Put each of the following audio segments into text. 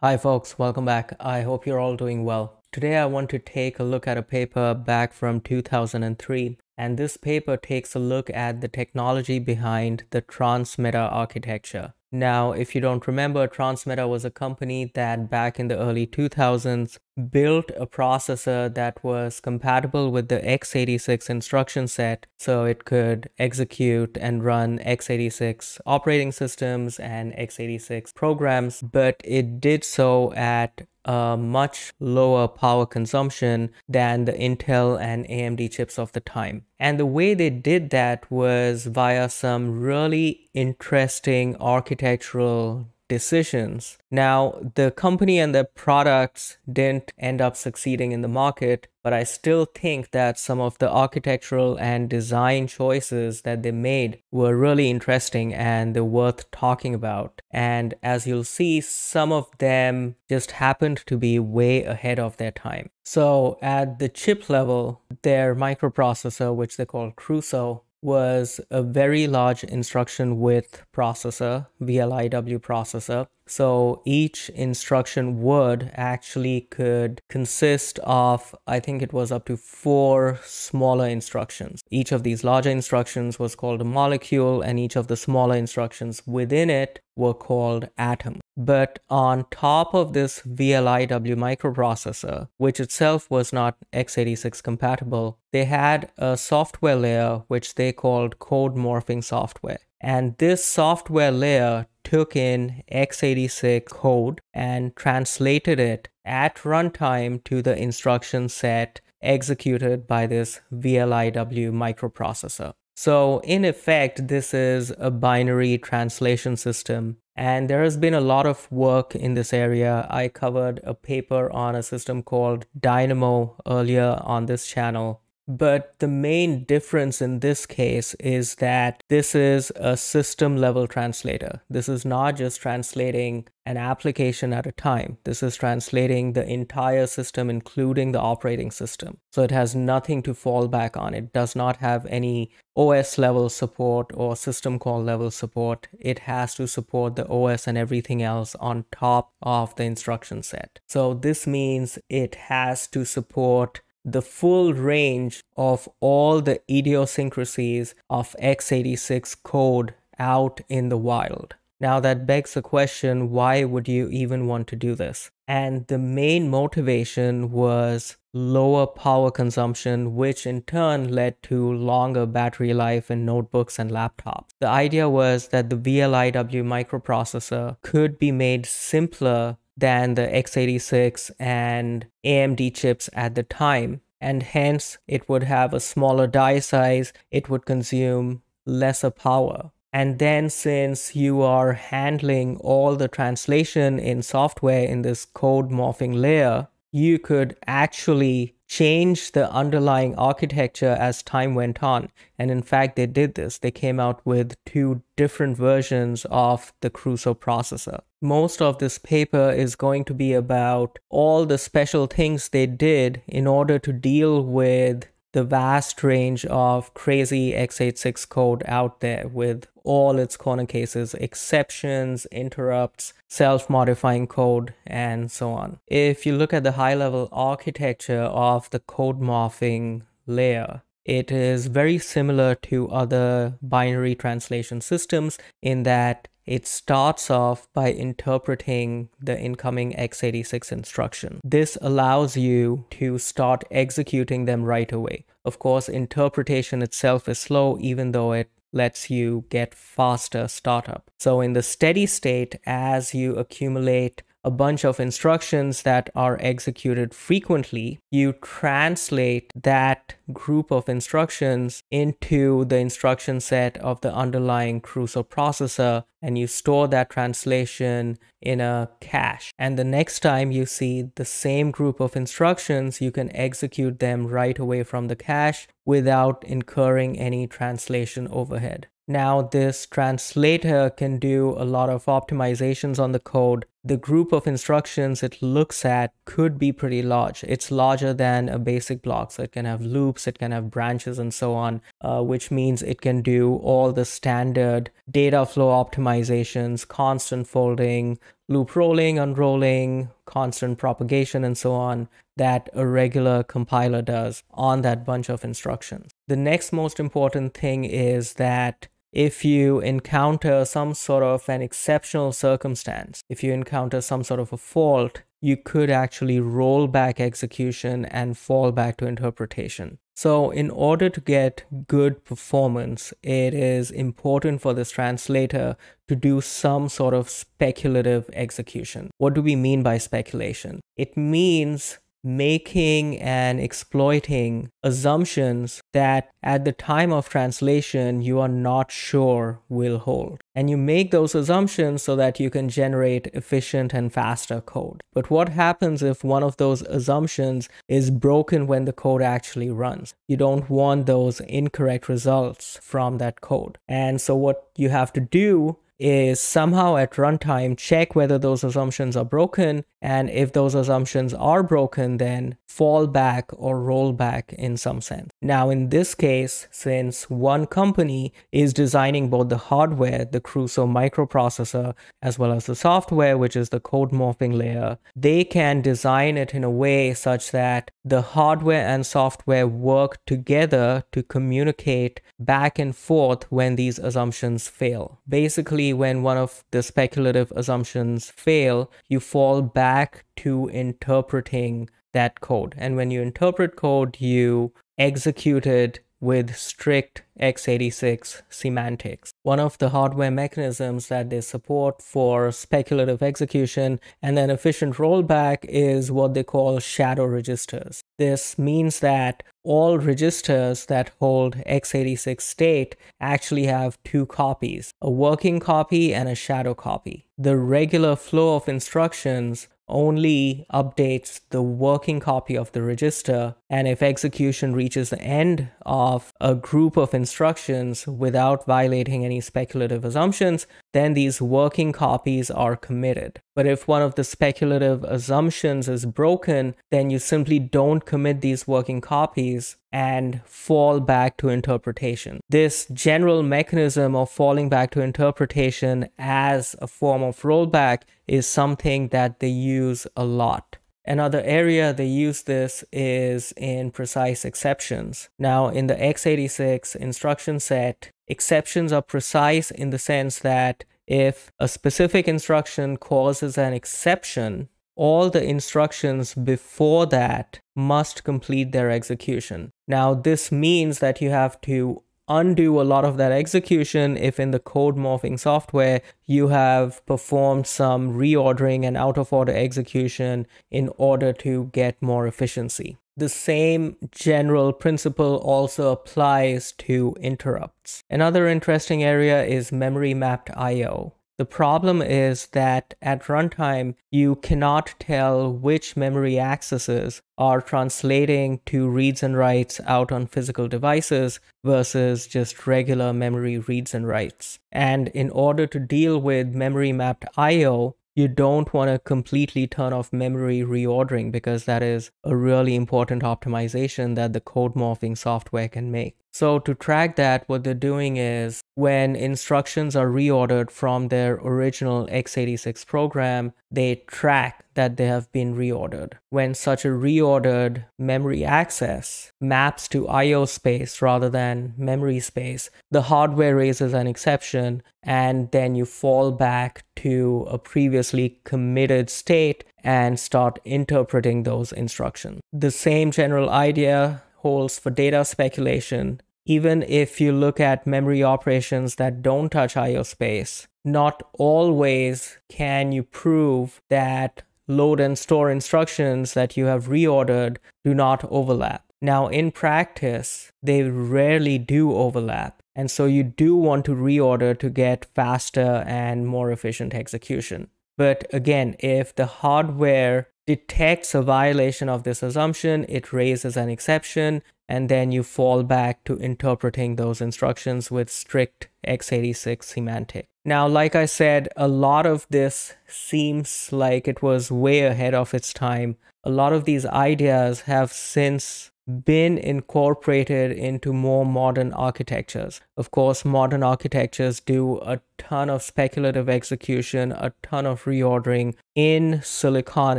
Hi folks, welcome back. I hope you're all doing well. Today I want to take a look at a paper back from 2003 and this paper takes a look at the technology behind the Transmeta architecture. Now, if you don't remember, Transmeta was a company that back in the early 2000s built a processor that was compatible with the x86 instruction set so it could execute and run x86 operating systems and x86 programs, but it did so at a much lower power consumption than the Intel and AMD chips of the time. And the way they did that was via some really interesting architectural decisions. Now, the company and their products didn't end up succeeding in the market, but I still think that some of the architectural and design choices that they made were really interesting and they're worth talking about. And as you'll see, some of them just happened to be way ahead of their time. So at the chip level, their microprocessor, which they call Crusoe, was a very large instruction width processor, VLIW processor. So each instruction word actually could consist of, I think it was up to four smaller instructions. Each of these larger instructions was called a molecule, and each of the smaller instructions within it were called atoms. But on top of this VLIW microprocessor, which itself was not x86 compatible, they had a software layer which they called code morphing software. And this software layer took in x86 code and translated it at runtime to the instruction set executed by this VLIW microprocessor. So in effect, this is a binary translation system. And there has been a lot of work in this area. I covered a paper on a system called Dynamo earlier on this channel. But the main difference in this case is that this is a system level translator. This is not just translating an application at a time. This is translating the entire system, including the operating system. So it has nothing to fall back on. It does not have any OS level support or system call level support. It has to support the OS and everything else on top of the instruction set. So this means it has to support the full range of all the idiosyncrasies of x86 code out in the wild. Now, that begs the question why would you even want to do this? And the main motivation was lower power consumption, which in turn led to longer battery life in notebooks and laptops. The idea was that the VLIW microprocessor could be made simpler than the x86 and AMD chips at the time. And hence, it would have a smaller die size, it would consume lesser power. And then, since you are handling all the translation in software in this code morphing layer, you could actually change the underlying architecture as time went on. And in fact, they did this. They came out with two different versions of the Crusoe processor. Most of this paper is going to be about all the special things they did in order to deal with the vast range of crazy x86 code out there with all its corner cases, exceptions, interrupts, self modifying code, and so on. If you look at the high level architecture of the code morphing layer, it is very similar to other binary translation systems in that it starts off by interpreting the incoming x86 instruction. This allows you to start executing them right away. Of course, interpretation itself is slow, even though it lets you get faster startup. So in the steady state, as you accumulate a bunch of instructions that are executed frequently, you translate that group of instructions into the instruction set of the underlying Crusoe processor and you store that translation in a cache. And the next time you see the same group of instructions, you can execute them right away from the cache without incurring any translation overhead. Now, this translator can do a lot of optimizations on the code. The group of instructions it looks at could be pretty large. It's larger than a basic block, so it can have loops, it can have branches, and so on, uh, which means it can do all the standard data flow optimizations, constant folding, loop rolling, unrolling, constant propagation, and so on that a regular compiler does on that bunch of instructions. The next most important thing is that if you encounter some sort of an exceptional circumstance, if you encounter some sort of a fault, you could actually roll back execution and fall back to interpretation. So in order to get good performance, it is important for this translator to do some sort of speculative execution. What do we mean by speculation? It means making and exploiting assumptions that at the time of translation you are not sure will hold. And you make those assumptions so that you can generate efficient and faster code. But what happens if one of those assumptions is broken when the code actually runs? You don't want those incorrect results from that code. And so what you have to do is somehow at runtime check whether those assumptions are broken. And if those assumptions are broken, then fall back or roll back in some sense. Now, in this case, since one company is designing both the hardware, the Crusoe microprocessor, as well as the software, which is the code morphing layer, they can design it in a way such that the hardware and software work together to communicate back and forth when these assumptions fail. Basically, when one of the speculative assumptions fail, you fall back to interpreting that code. And when you interpret code, you execute it with strict x86 semantics. One of the hardware mechanisms that they support for speculative execution and then efficient rollback is what they call shadow registers. This means that all registers that hold x86 state actually have two copies, a working copy and a shadow copy. The regular flow of instructions only updates the working copy of the register. And if execution reaches the end of a group of instructions without violating any speculative assumptions, then these working copies are committed. But if one of the speculative assumptions is broken, then you simply don't commit these working copies and fall back to interpretation. This general mechanism of falling back to interpretation as a form of rollback is something that they use a lot. Another area they use this is in precise exceptions. Now, in the x86 instruction set, exceptions are precise in the sense that if a specific instruction causes an exception, all the instructions before that must complete their execution. Now, this means that you have to undo a lot of that execution if in the code morphing software you have performed some reordering and out of order execution in order to get more efficiency. The same general principle also applies to interrupts. Another interesting area is memory mapped IO. The problem is that at runtime, you cannot tell which memory accesses are translating to reads and writes out on physical devices versus just regular memory reads and writes. And in order to deal with memory mapped IO, you don't want to completely turn off memory reordering because that is a really important optimization that the code morphing software can make. So to track that, what they're doing is when instructions are reordered from their original x86 program, they track that they have been reordered. When such a reordered memory access maps to IO space rather than memory space, the hardware raises an exception and then you fall back to a previously committed state and start interpreting those instructions. The same general idea holds for data speculation even if you look at memory operations that don't touch IO space, not always can you prove that load and store instructions that you have reordered do not overlap. Now, in practice, they rarely do overlap. And so you do want to reorder to get faster and more efficient execution. But again, if the hardware detects a violation of this assumption, it raises an exception, and then you fall back to interpreting those instructions with strict x86 semantic. Now, like I said, a lot of this seems like it was way ahead of its time. A lot of these ideas have since been incorporated into more modern architectures. Of course, modern architectures do a ton of speculative execution, a ton of reordering in silicon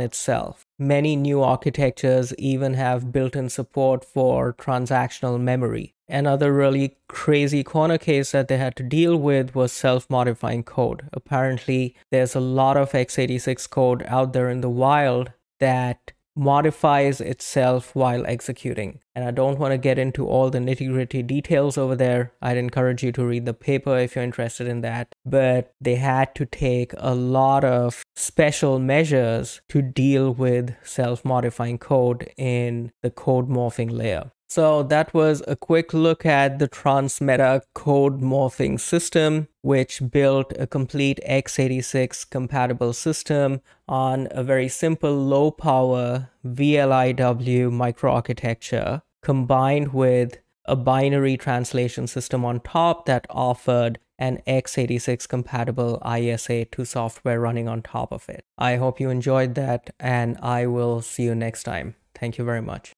itself. Many new architectures even have built in support for transactional memory. Another really crazy corner case that they had to deal with was self modifying code. Apparently, there's a lot of x86 code out there in the wild that modifies itself while executing. And I don't want to get into all the nitty gritty details over there. I'd encourage you to read the paper if you're interested in that. But they had to take a lot of special measures to deal with self modifying code in the code morphing layer. So that was a quick look at the Transmeta code morphing system, which built a complete x86 compatible system on a very simple low power VLIW microarchitecture combined with a binary translation system on top that offered an x86 compatible ISA2 software running on top of it. I hope you enjoyed that and I will see you next time. Thank you very much.